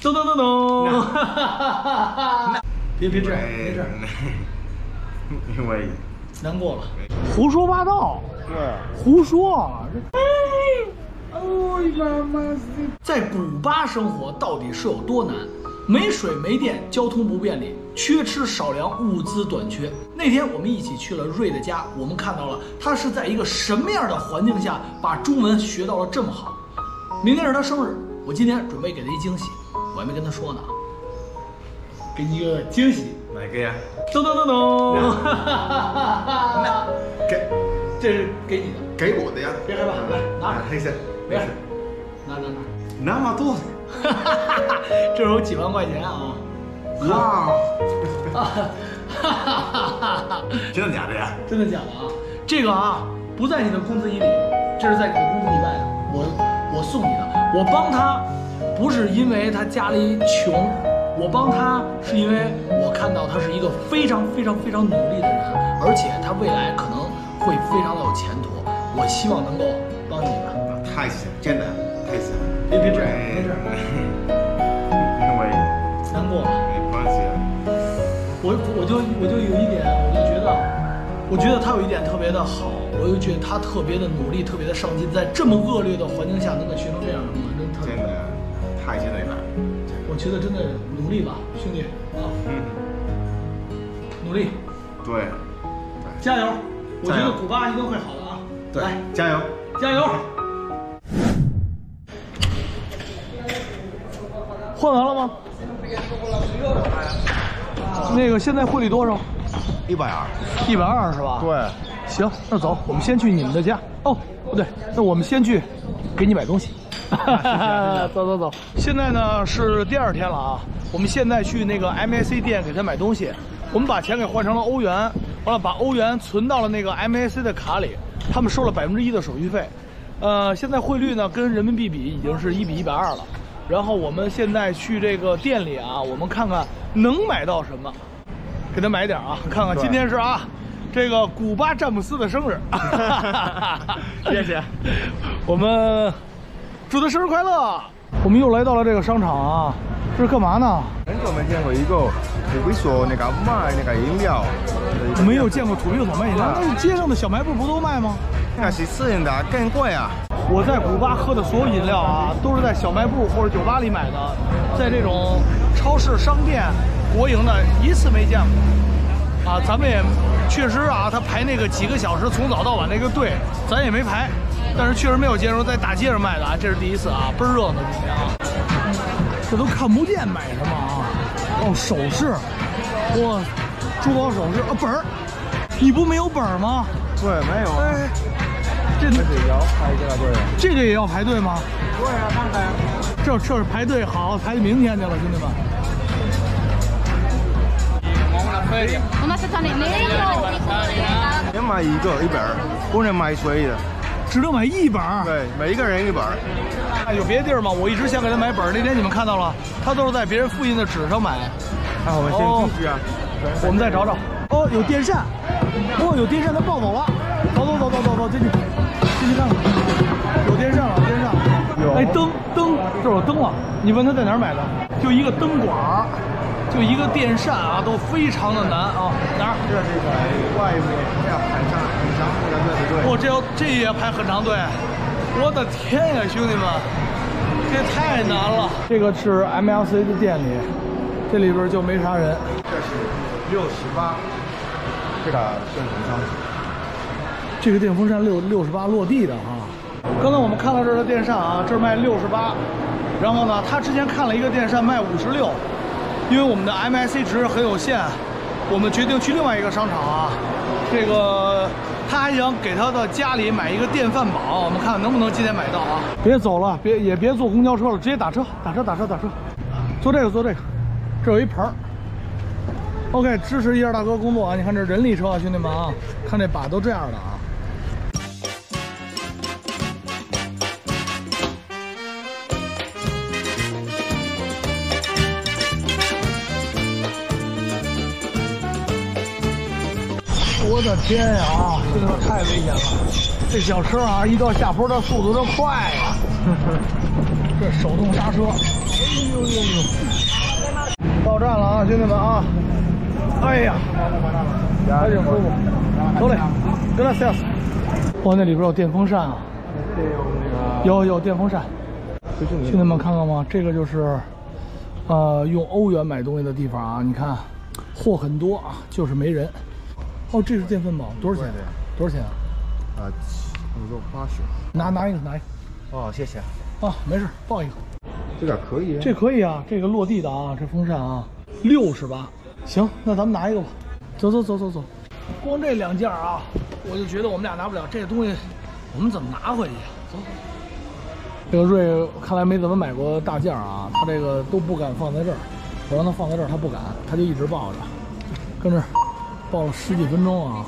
噔噔噔噔，别别这样，别这样，因为难过了，胡说八道，对，胡说。在古巴生活到底是有多难？没水没电，交通不便利，缺吃少粮，物资短缺。那天我们一起去了瑞的家，我们看到了他是在一个什么样的环境下把中文学到了这么好。明天是他生日，我今天准备给他一惊喜，我还没跟他说呢，给你一个惊喜。哪个呀？噔噔噔噔，给这是给你的，给我的呀。别害怕，来拿着，黑色，没事，拿拿拿。那么多，这是有几万块钱啊！哇，哈哈哈哈哈，真的假的呀？真的假的啊？这个啊，不在你的工资以里，这是在你的工资以外的。我我送你的，我帮他，不是因为他家里穷，我帮他是因为我看到他是一个非常非常非常努力的人，而且他未来可能会非常的有前途。我希望能够帮你们。太行，真的太行。别别这样，别这样，因为难过了。没关系啊。我我就我就有一点，我就觉得，我觉得他有一点特别的好，我就觉得他特别的努力，特别的上进，在这么恶劣的环境下能够学成这样的，我真特别真的太辛苦了。我觉得真的努力吧，兄弟啊，嗯，努力，对，加油！我觉得古巴一定会好的啊！对，加油！加油！换完了吗？那个现在汇率多少？一百二。一百二是吧？对，行，那走，我们先去你们的家。哦，不对，那我们先去给你买东西。走走走，现在呢是第二天了啊，我们现在去那个 MAC 店给他买东西，我们把钱给换成了欧元，完了把欧元存到了那个 MAC 的卡里，他们收了百分之一的手续费。呃，现在汇率呢跟人民币比已经是一比一百二了。然后我们现在去这个店里啊，我们看看能买到什么，给他买点啊，看看今天是啊，这个古巴詹姆斯的生日，谢谢。我们祝他生日快乐。我们又来到了这个商场啊，这是干嘛呢？很久没见过一个土匪所那个卖那个饮料，没有见过土匪所卖饮料，那街上的小卖部不都卖吗？那是私人的，更贵啊。我在古巴喝的所有饮料啊，都是在小卖部或者酒吧里买的，在这种超市、商店、国营的一次没见过。啊，咱们也确实啊，他排那个几个小时，从早到晚那个队，咱也没排，但是确实没有见着在大街上卖的啊，这是第一次啊，倍儿热闹今天啊。这都看不见买什么啊？哦，首饰，哇，珠宝首饰啊，本儿，你不没有本儿吗？对，没有。哎，这这也要排这个队。这个也要排队吗？对啊，看看。这这是排队好，排明天去了，兄弟们。我们是穿的没有。要买一个一本儿，不能买水的。只能买一本儿。对，每一个人一本儿。哎，有别的地儿吗？我一直想给他买本儿，那天你们看到了，他都是在别人复印的纸上买。那我们先进去啊。我们再找找。哦，有电扇。哦，有电扇，他抱走了。走走走走走走，进去，进去看看。有电扇了，电扇了。有哎，灯灯，这儿有灯了。你问他在哪儿买的？就一个灯管儿，就一个电扇啊，都非常的难啊。哪儿？这是在外面要排上队的队。我、这要这也要排很长队，我的天呀，兄弟们，这也太难了。这个是 MLC 的店里，这里边就没啥人。这是六十八，这个正常这个电风扇六六十八落地的哈。刚才我们看到这儿的电扇啊，这儿卖六十八，然后呢，他之前看了一个电扇卖五十六，因为我们的 MIC 值很有限，我们决定去另外一个商场啊。这个他还想给他的家里买一个电饭煲，我们看看能不能今天买到啊。别走了，别也别坐公交车了，直接打车，打车，打车，打车。坐这个，坐这个，这有一盆儿。OK，支持一下大哥工作啊！你看这人力车啊，兄弟们啊，看这把都这样的啊。我的天呀啊，兄弟们太危险了！这小车啊，一到下坡，这速度都快呀！这手动刹车，哎呦呦呦！到站了啊兄弟们啊！哎呀，还挺舒服。走嘞，Gracias。哇，那里边有电风扇啊！有有电风扇。兄弟们看看吗？这个就是，呃，用欧元买东西的地方啊！你看，货很多啊，就是没人。哦，这是电饭煲，多少钱？多少钱啊？啊，五六八十。拿拿一个，拿一个。哦，谢谢。啊，没事，抱一个。这点可以。这可以啊，这个落地的啊，这风扇啊，六十八。行，那咱们拿一个吧。走走走走走。光这两件啊，我就觉得我们俩拿不了这东西，我们怎么拿回去呀？走。这个瑞看来没怎么买过大件啊，他这个都不敢放在这儿。我让他放在这儿，他不敢，他就一直抱着，跟这儿抱了十几分钟啊。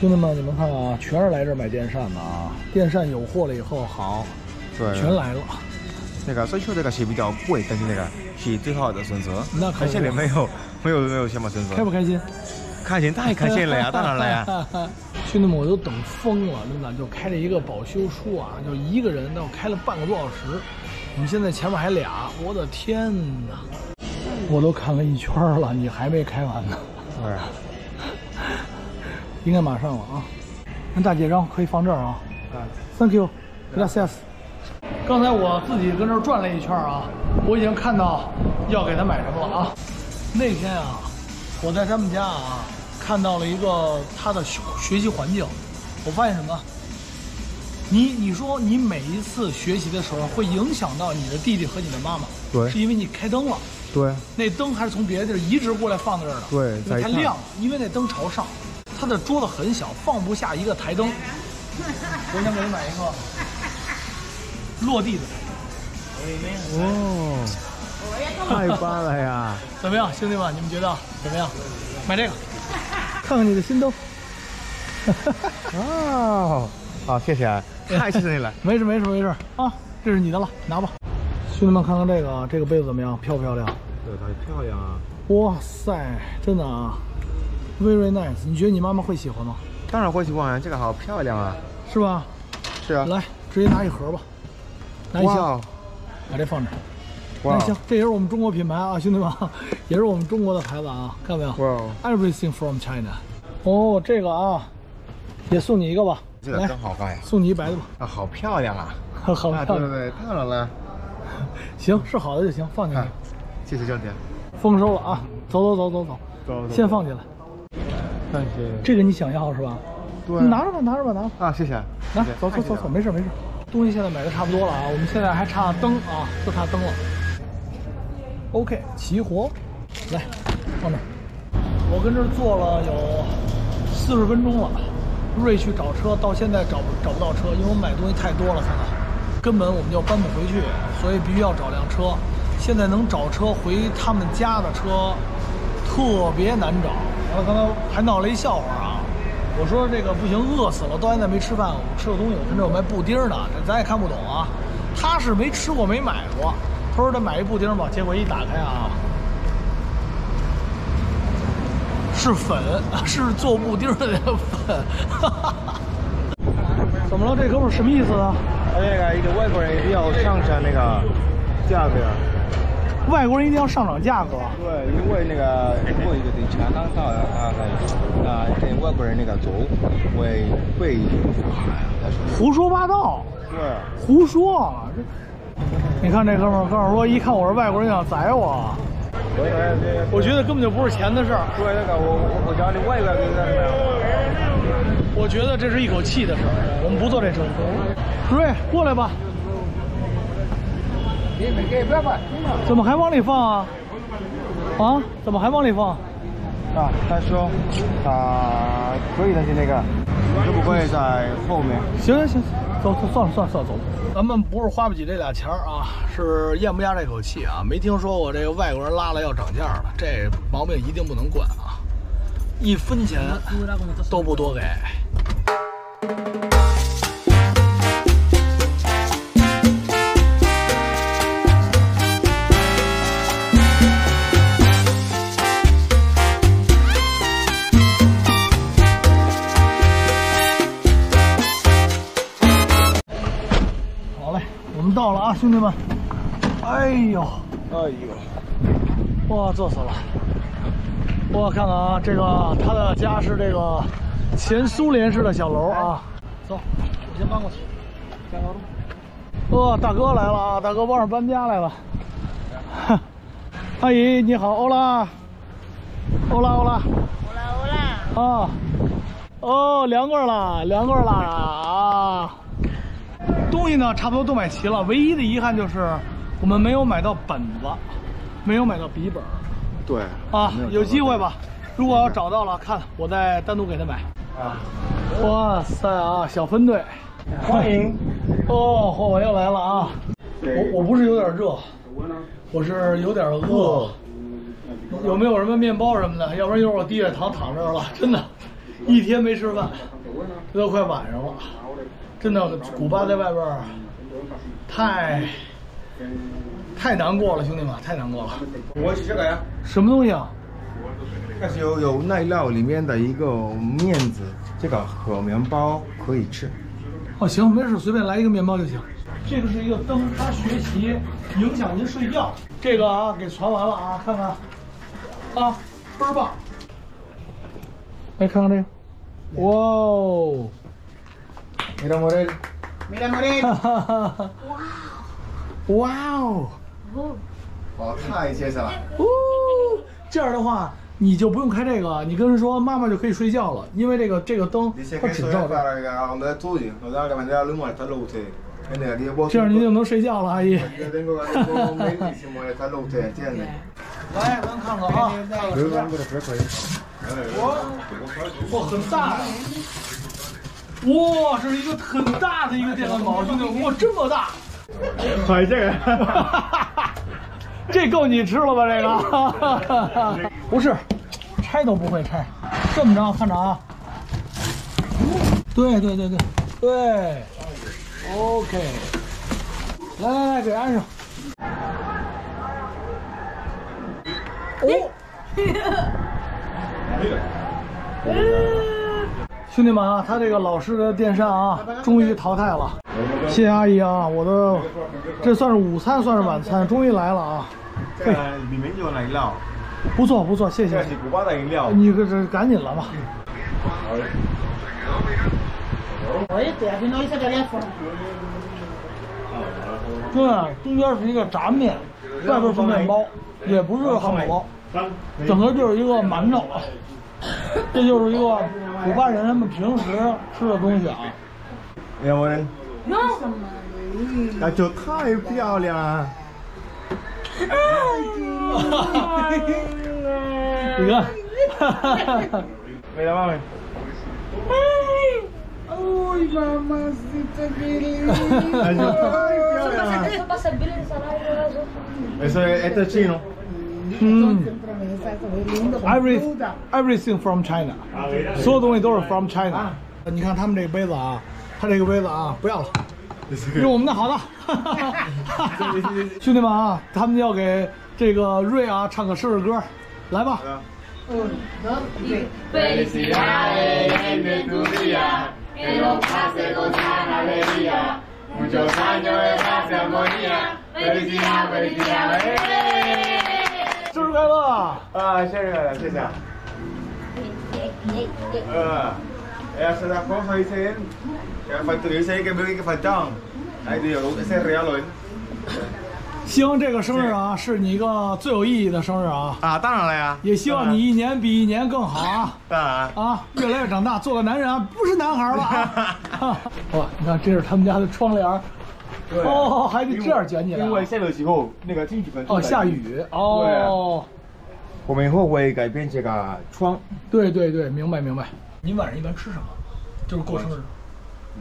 兄弟们，你们看啊，全是来这儿买电扇的啊。电扇有货了以后，好，对。全来了。那个虽说这个是比较贵，但是那个是最好的选择。那可而且没有没有没有什么选择。开不开心？开心，太开心了呀！当然了呀。兄弟们，我都等疯了，真的，就开了一个保修书啊，就一个人，但我开了半个多小时。我们现在前面还俩，我的天哪！我都看了一圈了，你还没开完呢。对。应该马上了啊！那大姐让可以放这儿啊。Thank you，Gracias。刚才我自己跟这儿转了一圈啊，我已经看到要给他买什么了啊。那天啊，我在他们家啊看到了一个他的学习环境，我发现什么？你你说你每一次学习的时候会影响到你的弟弟和你的妈妈，对，是因为你开灯了，对，那灯还是从别的地儿移植过来放在这儿的，对，因为太亮了，因为那灯朝上，他的桌子很小，放不下一个台灯。我想给他买一个落地的。哦，太棒了呀！怎么样，兄弟们，你们觉得怎么样？买这个，看看你的新灯。哦，好，谢谢，太谢谢你了。没事没事没事啊，这是你的了，拿吧。兄弟们，看看这个啊，这个杯子怎么样？漂不漂亮？对，它漂亮啊。哇塞，真的啊，very nice。你觉得你妈妈会喜欢吗？当然会喜欢，这个好漂亮啊，是吧？是啊。来，直接拿一盒吧，拿一箱，把这放这。哇，行，这也是我们中国品牌啊，兄弟们，也是我们中国的牌子啊，看到没有？哇，Everything from China。哦，这个啊，也送你一个吧。这个真好看呀！送你一白的吧。啊，好漂亮啊！好漂亮，对对对，漂亮了。行，是好的就行，放进去。谢谢教练。丰收了啊！走走走走走，走，先放进来。感谢。这个你想要是吧？对。你拿着吧，拿着吧，拿着。啊，谢谢。来，走走走走，没事没事。东西现在买的差不多了啊，我们现在还差灯啊，就差灯了。OK，齐活，来，放这儿。我跟这儿坐了有四十分钟了，瑞去找车，到现在找不找不到车，因为我买东西太多了，现在根本我们就搬不回去，所以必须要找辆车。现在能找车回他们家的车特别难找。然后刚才还闹了一笑话啊，我说这个不行，饿死了，到现在没吃饭，我们吃个东西，我看这有卖布丁的，这咱也看不懂啊。他是没吃过，没买过。他说：“得买一布丁吧。”结果一打开啊，是粉，是做布丁的那个粉。怎么了？这哥们什么意思啊？他那个一个外国人一定要上涨那个价格。外国人一定要上涨价格。对，因为那个如果一个对强当道的话，那啊，跟外国人那个走会会胡说八道。对，胡说。这。你看这哥们儿，哥们儿说一看我是外国人想宰我，我觉得根本就不是钱的事儿。对，那个我我不知道你外国人干什么。我觉得这是一口气的事儿，我们不坐这车。瑞，过来吧。怎么还往里放啊？啊？怎么还往里放？啊，他说啊可以的，就那个，会不会在后面？行行行，走走，算了算了算了，走。咱们不是花不起这俩钱儿啊，是咽不下这口气啊！没听说过这个外国人拉了要涨价的，这毛病一定不能惯啊！一分钱都不多给。兄弟们！哎呦，哎呦！哇，坐死了！我看看啊，这个他的家是这个前苏联式的小楼啊。走，我先搬过去。加油！哦，大哥来了啊！大哥帮着搬家来了。阿姨你好，欧拉，欧拉欧拉，欧拉欧啦，啊，哦，凉快了，凉快了啊！东西呢，差不多都买齐了，唯一的遗憾就是我们没有买到本子，没有买到笔记本对啊。有机会吧，如果要找到了，看我再单独给他买。啊，哇塞啊，小分队，欢迎。哦，货我又来了啊！我我不是有点热，我是有点饿。有没有什么面包什么的？要不然一会儿我低血糖躺这儿了，真的，一天没吃饭，这都快晚上了。真的，古巴在外边儿太太难过了，兄弟们，太难过了。我是这个呀，什么东西啊？但是有有奈料里面的一个面子，这个和面包可以吃。哦，行，没事，随便来一个面包就行。这个是一个灯，它学习影响您睡觉。这个啊，给传完了啊，看看，啊，倍儿棒。来看看这个，哇哦，哇哦哇哦哇哦哦太结实了这样的话你就不用开这个你跟人说妈妈就可以睡觉了因为这个这个灯它紧张这样您就能睡觉了阿姨。来咱看看啊。哇很大哇，这是一个很大的一个电饭煲，兄弟们，哇，这么大！还这个？这够你吃了吧？这个 不是，拆都不会拆。这么着，看着啊。对对对对对，OK。来来来，给安上。哦。兄弟们啊，他这个老式的电扇啊，终于淘汰了。谢谢阿姨啊，我的这算是午餐，算是晚餐，终于来了啊！这个里面有奶酪，不错不错，谢谢这是。古巴的饮料。你这这赶紧了吧.对，中间是一个炸面，外边是面包，也不是汉堡包，整个就是一个馒头。这就是一个古巴人他们平时吃的东西啊。Mira Morel，No. 大球太漂亮了。你看 mamacita, salario. Eso es, esto es chino. 嗯 Qué lindo. con，every fruta. everything from China，所有东西都是 from China。你看他们这个杯子啊，他这个杯子啊，不要了。用我们的好的，兄弟们啊，他们要给这个瑞啊唱个生日歌，来吧。Muchos años de paz y armonía. Felicidad, felicidad, felicidad. 生日快乐！啊，谢谢谢谢。Ah, esa es la cosa, dice él. Que falta, dice ahí que veo que faltaban. Ay, Dios, ese es real hoy. 行，这个生日啊，是你一个最有意义的生日啊，啊，当然了呀。也希望你一年比一年更好啊。当然。啊，越来越长大，做个男人啊，不是男孩了 啊！哇，你看，这是他们家的窗帘儿哦，还得这样卷起来啊。因为下的时候那个进去跟哦，下雨哦，我们以后会改变这个窗。对对对，明白明白。您晚上一般吃什么？就是过生日。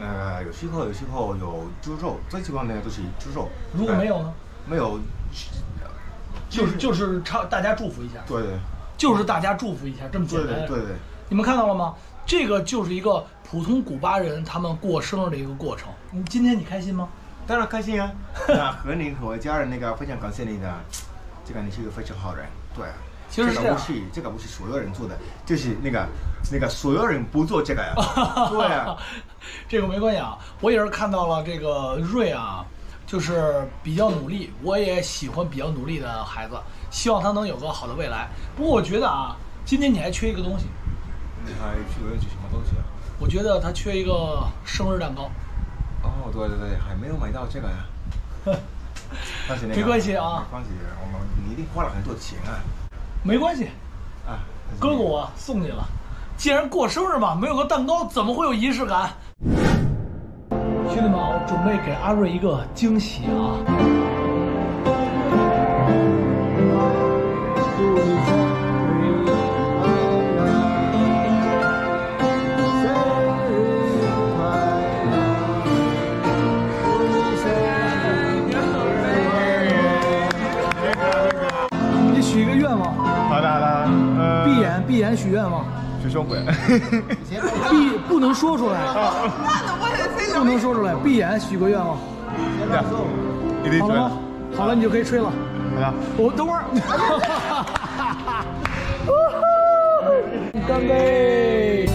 呃，有时候有时候有猪肉，最喜欢的就是猪肉。如果没有呢？没有，就是就是差大家祝福一下，对对就是大家祝福一下，这么简对单。对对对。你们看到了吗？这个就是一个普通古巴人他们过生日的一个过程。你今天你开心吗？当然开心啊！那和你和我家人那个非常感谢你的，这个你是一个非常好人，对。其实这这个不是这个不是所有人做的，就是那个那个所有人不做这个呀，对啊，这个没关系啊，我也是看到了这个瑞啊，就是比较努力，我也喜欢比较努力的孩子，希望他能有个好的未来。不过我觉得啊，今天你还缺一个东西，你还缺一个什么东西啊？我觉得他缺一个生日蛋糕。哦，对对对，还没有买到这个呀。但是那个没关系啊没关系，我们你一定花了很多钱啊。没关系，啊，哥哥我送你了。既然过生日嘛，没有个蛋糕怎么会有仪式感？兄弟们啊，我准备给阿瑞一个惊喜啊！愿望，学生会。闭不能说出来，不能说出来，闭眼许个愿望，好了吗？好了，你就可以吹了。好了。我等会儿。干杯！